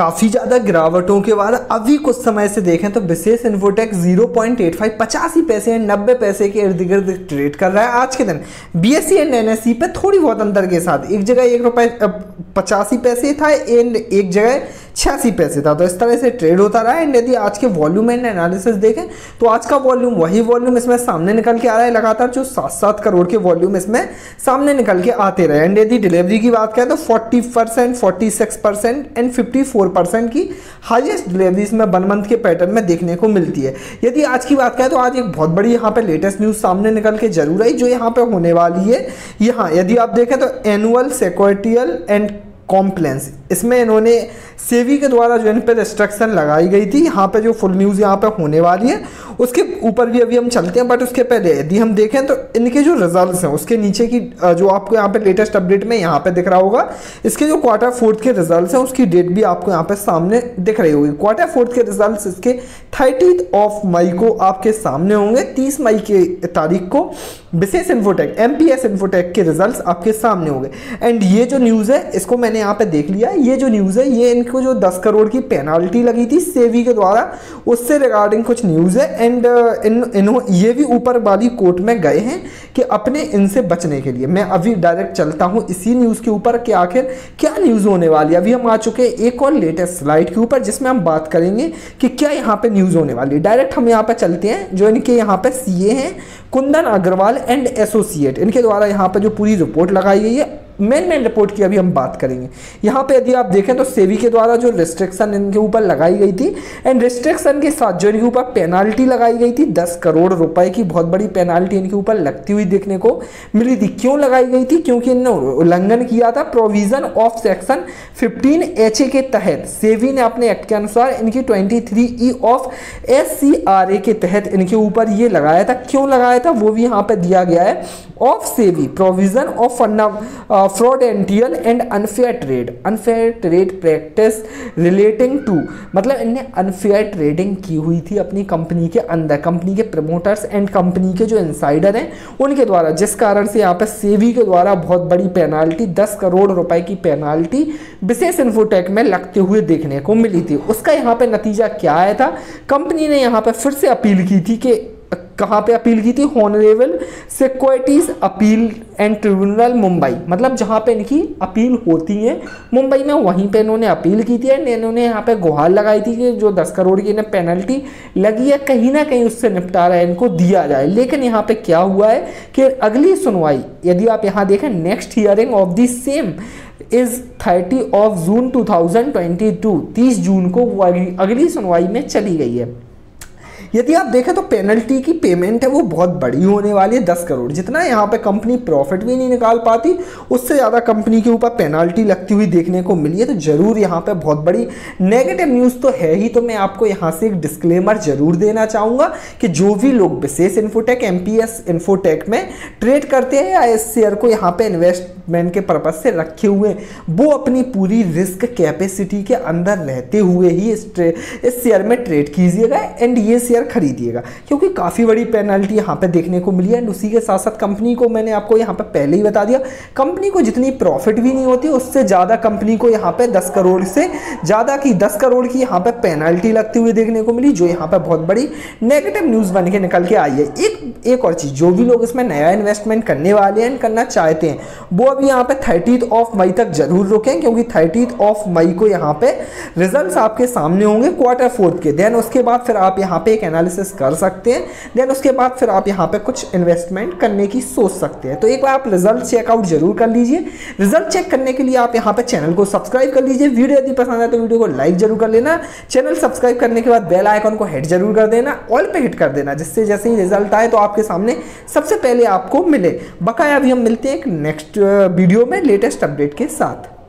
काफ़ी ज़्यादा गिरावटों के बाद अभी कुछ समय से देखें तो विशेष इन्फोटेक 0.85 पचासी पैसे या नब्बे पैसे के इर्द गिर्द ट्रेड कर रहा है आज के दिन। B S C and N S C पे थोड़ी बहुत अंतर के साथ, एक जगह एक रुपए पचासी पैसे था एंड एक जगह छियासी पैसे था। तो इस तरह से ट्रेड होता रहा एंड यदि आज के वॉल्यूम एंड एनालिसिस देखें तो आज का वॉल्यूम वही वॉल्यूम इसमें सामने निकल के आ रहा है लगातार, जो सात सात करोड़ के वॉल्यूम इसमें सामने निकल के आते रहे। एंड यदि डिलीवरी की बात करें तो forty percent forty six percent and fifty four percent की हाइएस्ट डिलीवरी इसमें वन मंथ के पैटर्न में देखने को मिलती है। यदि आज की बात करें तो आज एक बहुत बड़ी यहाँ पर लेटेस्ट न्यूज़ सामने निकल के ज़रूर आई, जो यहाँ पर होने वाली है। यहाँ, यदि आप देखें तो एनुअल सिक्योरिटियल एंड कॉम्प्लेंस इसमें इन्होंने सेवी के द्वारा जो इन पर रिस्ट्रक्शन लगाई गई थी। यहाँ पे जो फुल न्यूज़ यहाँ पे होने वाली है, उसके ऊपर भी अभी हम चलते हैं बट उसके पहले यदि हम देखें तो इनके जो रिजल्ट्स हैं, उसके नीचे की जो आपको यहाँ पे लेटेस्ट अपडेट में यहाँ पे दिख रहा होगा, इसके जो क्वार्टर फोर्थ के रिज़ल्ट हैं, उसकी डेट भी आपको यहाँ पे सामने दिख रही होगी। क्वार्टर फोर्थ के रिज़ल्ट इसके थर्टी ऑफ़ मई को आपके सामने होंगे, तीस मई के तारीख को Vishesh Infotech M P Infotech के रिज़ल्ट आपके सामने होंगे। एंड ये जो न्यूज़ है, इसको मैंने यहाँ पे देख लिया ये जो न्यूज़ है ये इनको जो 10 करोड़ की पेनाल्टी लगी थी सेवी के द्वारा उससे रिगार्डिंग कुछ न्यूज़ है। एंड uh, इन इन्हों ये भी ऊपर वाली कोर्ट में गए हैं कि अपने इनसे बचने के लिए। मैं अभी डायरेक्ट चलता हूँ इसी न्यूज़ के ऊपर कि आखिर क्या न्यूज़ होने वाली है। अभी हम आ चुके हैं एक और लेटेस्ट स्लाइड के ऊपर जिसमें हम बात करेंगे कि क्या यहाँ पे न्यूज़ होने वाली है। डायरेक्ट हम यहाँ पे चलते हैं जो इनके यहाँ पे सीए हैं कुंदन अग्रवाल एंड एसोसिएट इनके द्वारा यहाँ पे जो पूरी रिपोर्ट लगाई गई है मेन मेन रिपोर्ट की अभी हम बात करेंगे। यहाँ पे यदि आप देखें तो सेवी के द्वारा जो रिस्ट्रिक्शन इनके ऊपर लगाई गई थी एंड रिस्ट्रिक्शन के साथ जो इनके ऊपर पेनाल्टी लगाई गई थी, दस करोड़ रुपए की बहुत बड़ी पेनाल्टी इनके ऊपर लगती हुई देखने को मिली थी। क्यों लगाई गई थी? क्योंकि इन्होंने उल्लंघन किया था। Provision of section fifteen H के तहत सेवी ने अपने एक्ट के अनुसार इनकी twenty three E of S A के तहत इनके ऊपर ये लगाया था। क्यों लगाया था? वो भी यहाँ पे दिया गया है। Of SEBI provision of fund fraudulent and unfair trade unfair trade practice relating to मतलब इनने अनफेयर ट्रेडिंग की हुई थी अपनी कंपनी के अंदर, कंपनी के प्रमोटर्स एंड कंपनी के जो इंसाइडर हैं, उनके द्वारा, जिस कारण से यहाँ पर सेवी के द्वारा बहुत बड़ी पेनाल्टी, दस करोड़ रुपए की पेनाल्टी विशेष इन्फोटेक में लगते हुए देखने को मिली थी। उसका यहाँ पर नतीजा क्या आया था? कंपनी ने यहाँ पर फिर से अपील की थी कि कहाँ पे अपील की थी? Honourable securities appeal and tribunal Mumbai. मतलब जहाँ पे इनकी अपील होती है, मुंबई में वहीं पे इन्होंने अपील की थी एंड इन्होंने यहाँ पे गुहार लगाई थी कि जो दस करोड़ की इन्हें पेनल्टी लगी है, कहीं ना कहीं उससे निपटारा इनको दिया जाए। लेकिन यहाँ पे क्या हुआ है कि अगली सुनवाई, यदि आप यहाँ देखें next hearing of the same is 30 of June 2022 30 जून को वो अगली सुनवाई में चली गई है। यदि आप देखें तो पेनल्टी की पेमेंट है, वो बहुत बड़ी होने वाली है, दस करोड़। जितना यहाँ पे कंपनी प्रॉफिट भी नहीं निकाल पाती, उससे ज़्यादा कंपनी के ऊपर पेनल्टी लगती हुई देखने को मिली है। तो ज़रूर यहाँ पे बहुत बड़ी नेगेटिव न्यूज़ तो है ही तो मैं आपको यहाँ से एक डिस्क्लेमर ज़रूर देना चाहूँगा कि जो भी लोग विशेष इन्फोटेक एम इन्फोटेक में ट्रेड करते हैं या इस शेयर को यहाँ पे इन्वेस्टमेंट के पर्पज से रखे हुए वो अपनी पूरी रिस्क कैपेसिटी के अंदर रहते हुए ही इस इस शेयर में ट्रेड कीजिएगा। एंड ये शेयर शेयर खरीदिएगा। क्योंकि काफ़ी बड़ी पेनल्टी यहाँ पे देखने को मिली है। एंड उसी के साथ साथ कंपनी को मैंने आपको यहाँ पे पहले ही बता दिया। कंपनी को जितनी प्रॉफिट भी नहीं होती, उससे ज़्यादा कंपनी को यहाँ पे दस करोड़ से ज़्यादा की दस करोड़ की यहाँ पे पेनल्टी लगती हुई देखने को मिली, जो यहाँ पे बहुत बड़ी नेगेटिव न्यूज़ बन के निकल के आई है। एक एक और चीज़, जो भी लोग इसमें नया इन्वेस्टमेंट करने वाले हैं, करना चाहते हैं, वो अभी यहाँ पे थर्टी ऑफ़ मई तक ज़रूर रुकें, क्योंकि थर्टी ऑफ़ मई को यहाँ पे रिज़ल्ट आपके सामने होंगे क्वार्टर फोर्थ के। देन उसके बाद फिर आप यहाँ पे एक एनालिसिस कर सकते हैं देन उसके बाद फिर आप यहाँ पे कुछ इन्वेस्टमेंट करने की सोच सकते हैं। तो एक बार आप रिज़ल्ट चेकआउट ज़रूर कर लीजिए। रिज़ल्ट चेक करने के लिए आप यहाँ पे चैनल को सब्सक्राइब कर लीजिए। वीडियो यदि पसंद है तो वीडियो को लाइक ज़रूर कर लेना। चैनल सब्सक्राइब करने के बाद बेल आइकन को हिट ज़रूर कर देना। ऑल पे हिट कर देना, जिससे जैसे ही रिज़ल्ट आए तो आपके सामने सबसे पहले आपको मिले। बकाया अभी हम मिलते हैं एक नेक्स्ट वीडियो में लेटेस्ट अपडेट के साथ।